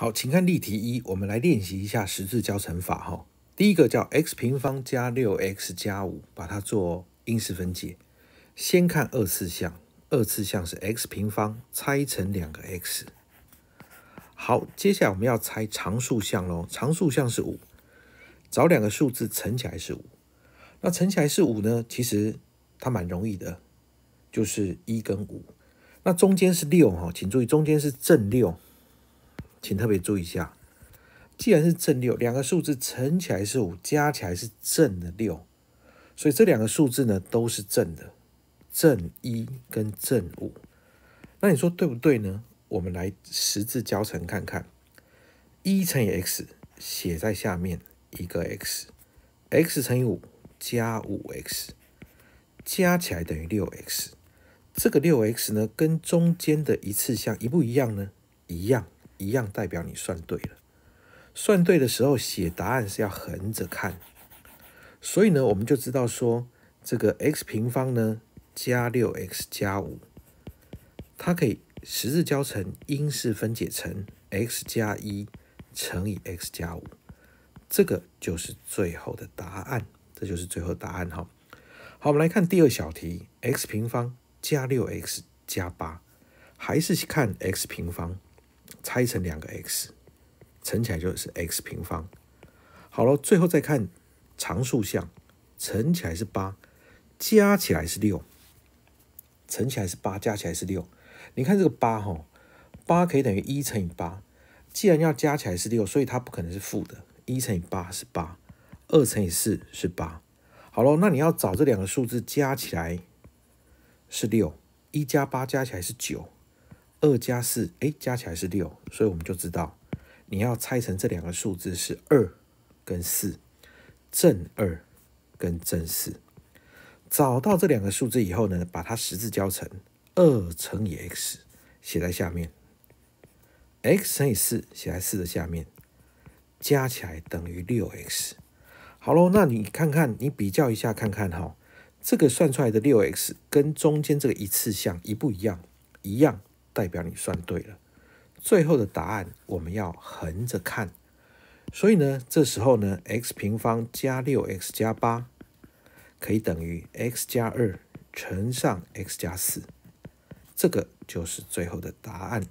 好，请看例题一，我们来练习一下十字交乘法哈。第一个叫 x 平方加六 x 加五，把它做因式分解。先看二次项，二次项是 x 平方拆成两个 x。好，接下来我们要拆常数项喽。常数项是五，找两个数字乘起来是五。那乘起来是五呢？其实它蛮容易的，就是一跟五。那中间是六哈，请注意中间是正六。请特别注意一下，既然是正六，两个数字乘起来是五，加起来是正的六，所以这两个数字呢都是正的，正一跟正五。那你说对不对呢？我们来十字交乘看看，一乘以 x 写在下面一个 x，x 乘以五加五 x，加起来等于六 x。这个六 x 呢跟中间的一次项一不一样呢？一样。一样代表你算对了。算对的时候写答案是要横着看，所以呢，我们就知道说这个 x 平方呢加六 x 加五，它可以十字交乘因式分解成 x 加一乘以 x 加五，这个就是最后的答案，这就是最后答案哈。好，我们来看第二小题，x 平方加六 x 加八，还是看 x 平方。拆成两个 x，乘起来就是 x 平方。好了，最后再看常数项，乘起来是八，加起来是六。乘起来是八，加起来是六。你看这个八哈，八可以等于一乘以八。既然要加起来是六，所以它不可能是负的。一乘以八是八，二乘以四是八。好了，那你要找这两个数字加起来是六，一加八加起来是九。二加四，哎，加起来是六，所以我们就知道你要拆成这两个数字是二跟四，正二跟正四。找到这两个数字以后呢，把它十字交乘，二乘以 x 写在下面，x 乘以四写在四的下面，加起来等于六 x。好喽，那你看看，你比较一下看看哈，这个算出来的六 x 跟中间这个一次项一不一样？一样。代表你算对了，最后的答案我们要横着看，所以呢，这时候呢，x 平方加六 x 加八可以等于 x 加二乘上 x 加四，这个就是最后的答案。